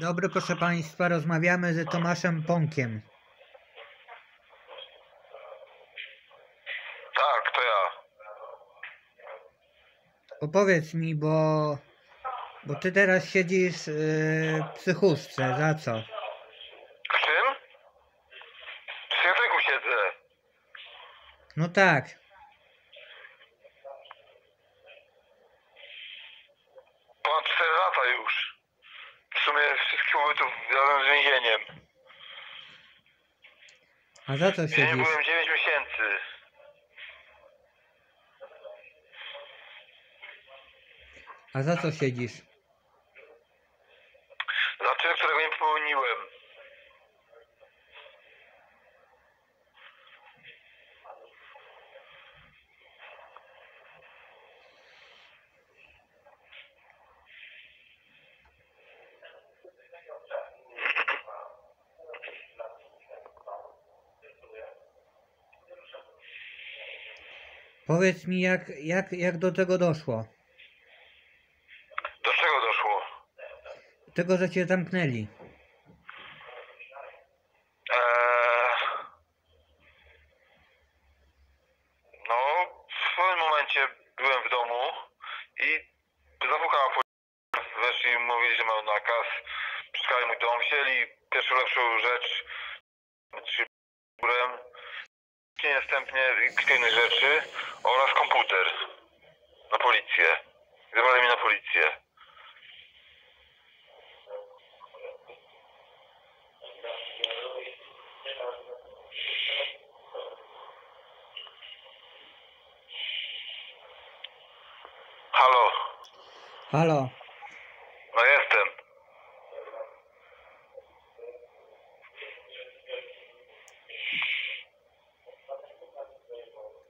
dobry, proszę Państwa. Rozmawiamy z Tomaszem Pąkiem. Tak, to ja. Opowiedz mi, bo, bo Ty teraz siedzisz yy, w psychuszce. Za co? W czym? W psychiatryku siedzę. No tak. Ponad 4 lata już. Razem z więzieniem. A za co więzieniu siedzisz? byłem 9 miesięcy. A za co siedzisz? Za czyn, którego nie popełniłem. Powiedz mi, jak, jak, jak do tego doszło? Do czego doszło? Tego, że Cię zamknęli. Eee... No, w pewnym momencie byłem w domu i zapukała policja. Weszli i mówili, że mają nakaz. Przeszukali mój dom, wzięli pierwszą lepszą rzecz, czyli górem, i następnie innych rzeczy oraz komputer na policję. Zabrali mnie na policję. Halo, Halo, no jestem.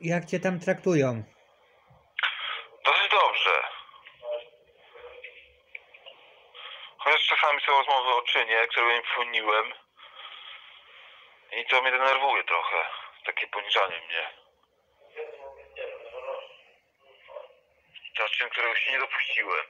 Jak Cię tam traktują? Dosyć dobrze. Chociaż czasami są rozmowy o czynie, którego nie popełniłem. I to mnie denerwuje trochę. Takie poniżanie mnie. To czyn, którego się nie dopuściłem.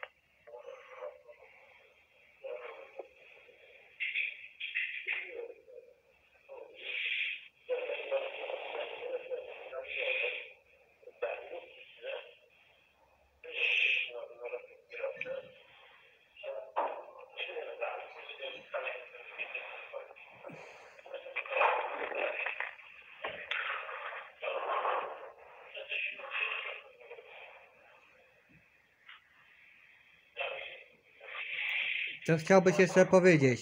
Co chciałbyś jeszcze powiedzieć?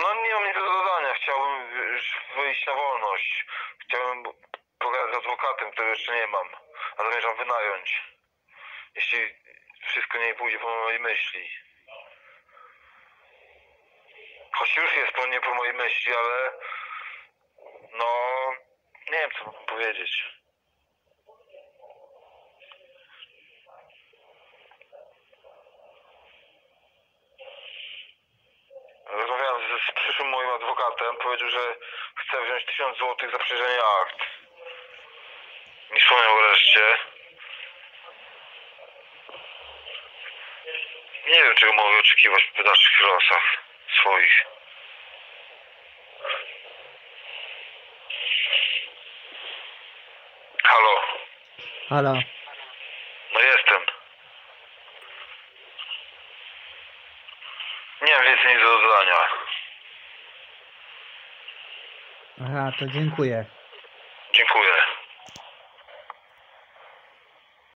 No nie mam nic do dodania. Chciałbym wyjść na wolność. Chciałbym pogadać z adwokatem, którego jeszcze nie mam. A zamierzam wynająć. Jeśli wszystko nie pójdzie po mojej myśli. Choć już jest nie po mojej myśli, ale... No... Nie wiem, co mam powiedzieć. Rozmawiałem z, z przyszłym moim adwokatem. Powiedział, że chce wziąć 1000 zł za przejrzenie akt. Nie wspomniał wreszcie. Nie wiem, czego mogę oczekiwać w dalszych losach swoich. Halo, Halo, no jestem. Nie mam więcej nic do dodania. Aha, to dziękuję.